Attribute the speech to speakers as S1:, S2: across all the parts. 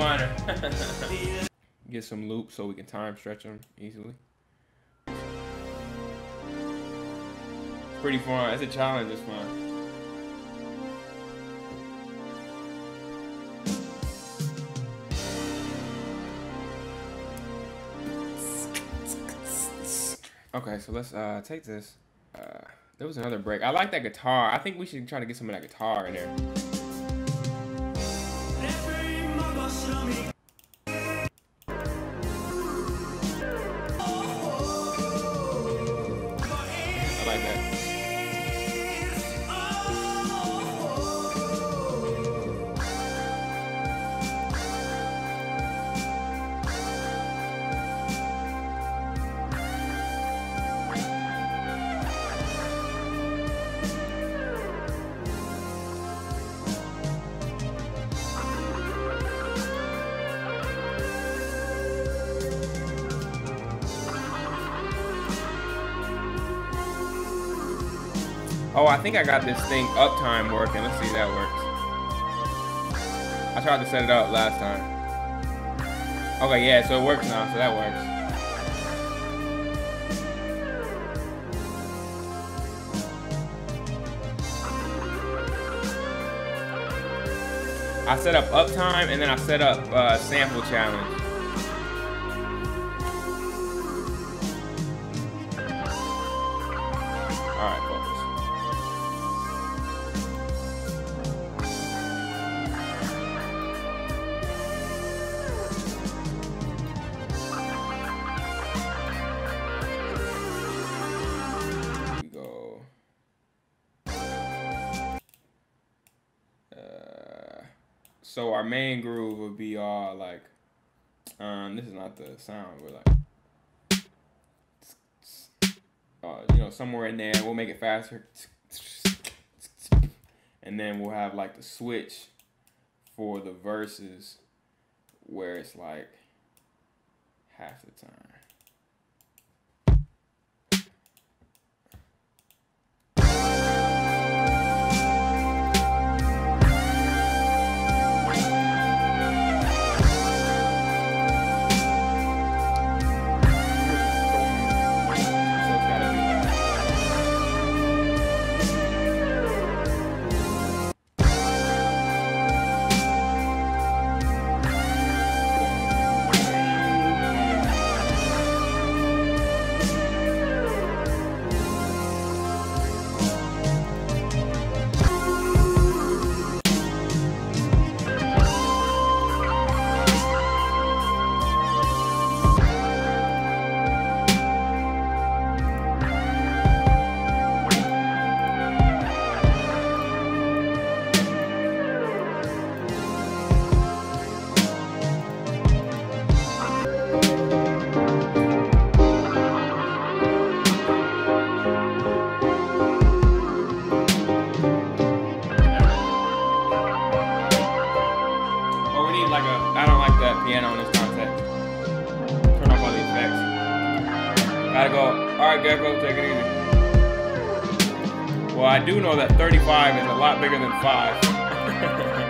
S1: Minor. Get some loops so we can time stretch them easily. Pretty fun. It's a challenge. It's fun. Okay, so let's uh, take this. Uh, there was another break. I like that guitar. I think we should try to get some of that guitar in there. I like that. Oh, I think I got this thing uptime working. Let's see if that works. I tried to set it up last time. Okay, yeah, so it works now, so that works. I set up uptime and then I set up uh, sample challenge. So our main groove would be all like, um, this is not the sound, but like, uh, you know, somewhere in there, we'll make it faster, and then we'll have like the switch for the verses where it's like half the time. Well, I do know that 35 is a lot bigger than 5.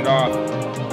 S1: it off.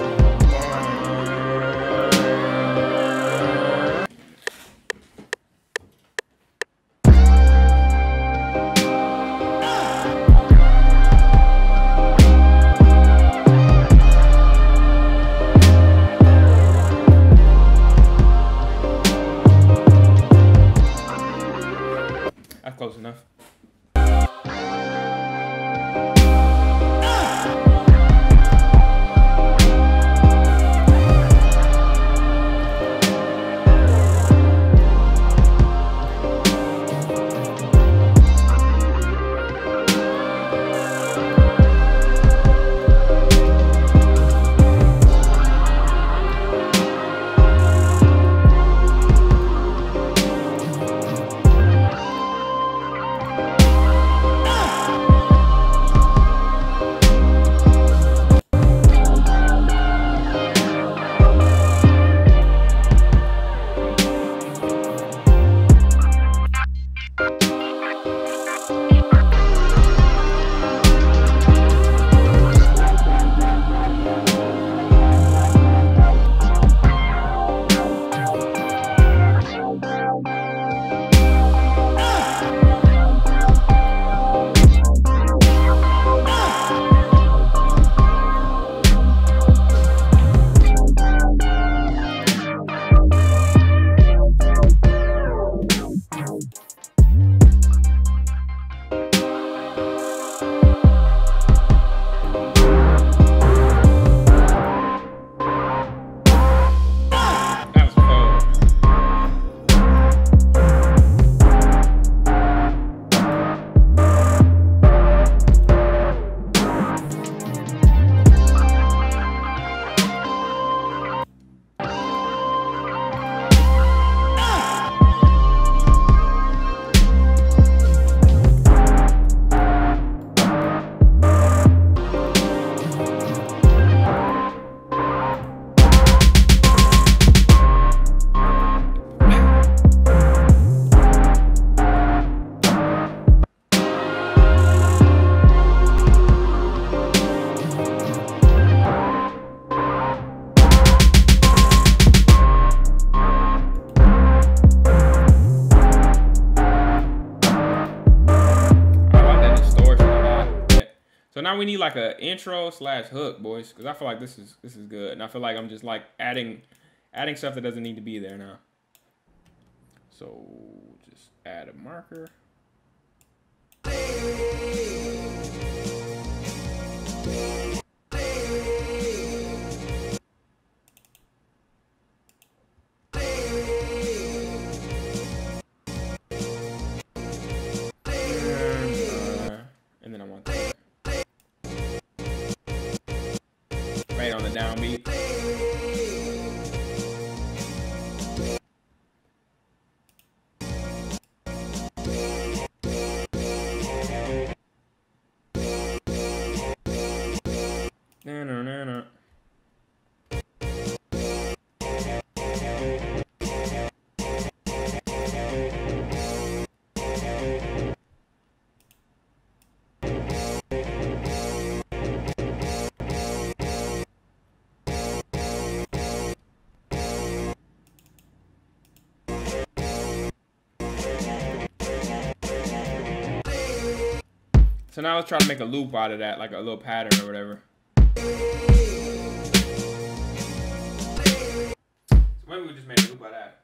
S1: Now we need like a intro slash hook, boys, because I feel like this is this is good, and I feel like I'm just like adding adding stuff that doesn't need to be there now. So just add a marker. around me. So now let's try to make a loop out of that, like a little pattern or whatever. So maybe we just make a loop out of that.